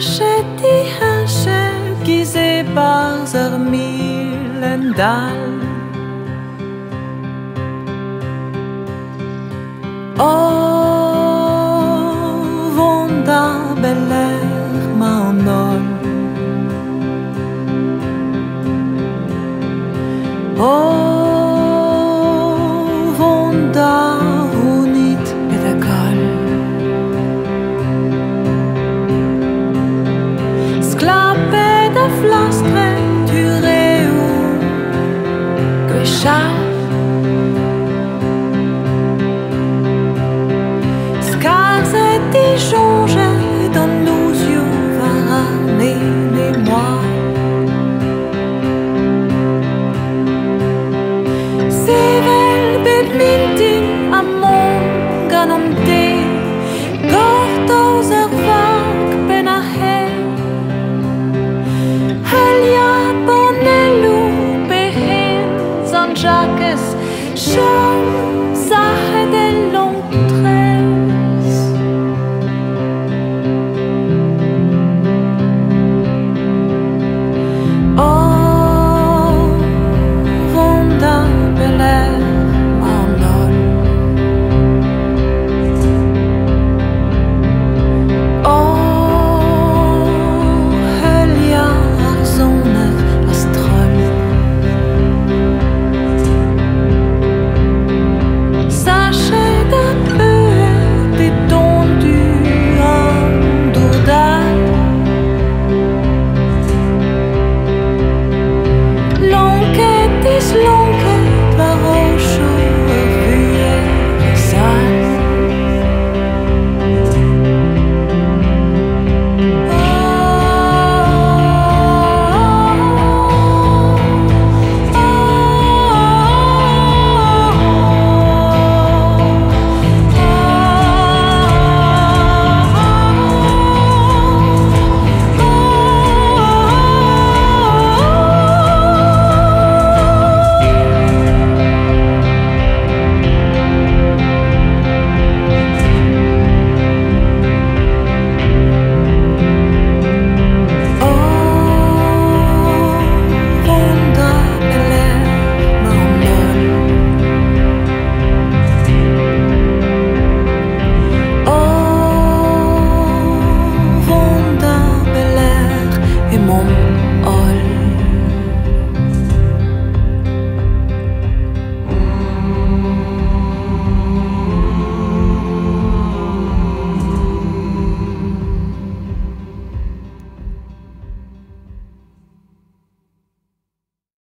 Herrscher, die Herrscher, Gisebasar Milendal. Oh. minting am morgen om det Gott oser vak Hell ja, bonello behem San Jacques Jean Sache der longtemps